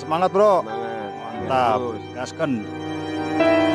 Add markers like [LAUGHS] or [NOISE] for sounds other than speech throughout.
semangat bro. Semangat. Mantap. Terus.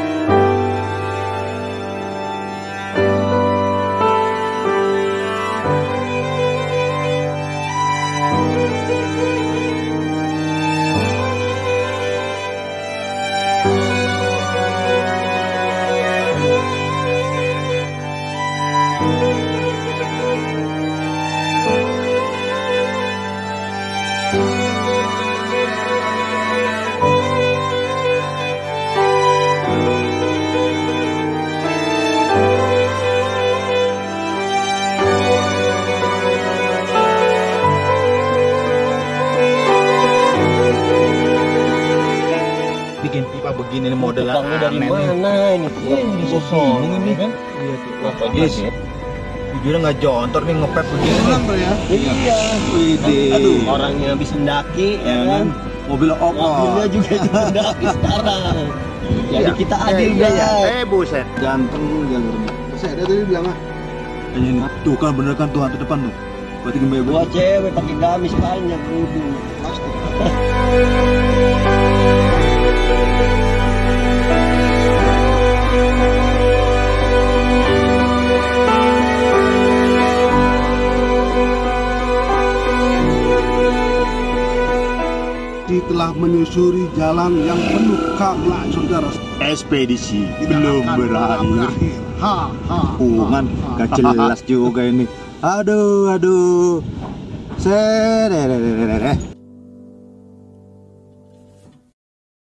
Bikin pipa begini nih modelnya Tukangnya dari aneh nih. mana ini? Iya, di sosok sini nih. kan? Iya tuh. Yes. Jujurnya nggak jontor nih ngepep begini. Iya. Widih. Aduh, orangnya habis mendaki ya kan. Mobil oppo. Mobilnya juga [LAUGHS] mendaki sekarang. Jadi Iya. kita Eh, adil iya, iya. guys. Eh buset. Ganteng jalur. Saya ada tadi bilang ah. Ini tuh kan bener kan tuh hantu depan tuh. Berarti gembel Dua cewek pakai gamis banyak dulu. Pasti. [LAUGHS] telah menyusuri jalan yang penuh kelam saudara ekspedisi belum berakhir. ha ha Pungan ha, gak jelas juga ini. [LAUGHS] Aduh, aduh. Sererererere.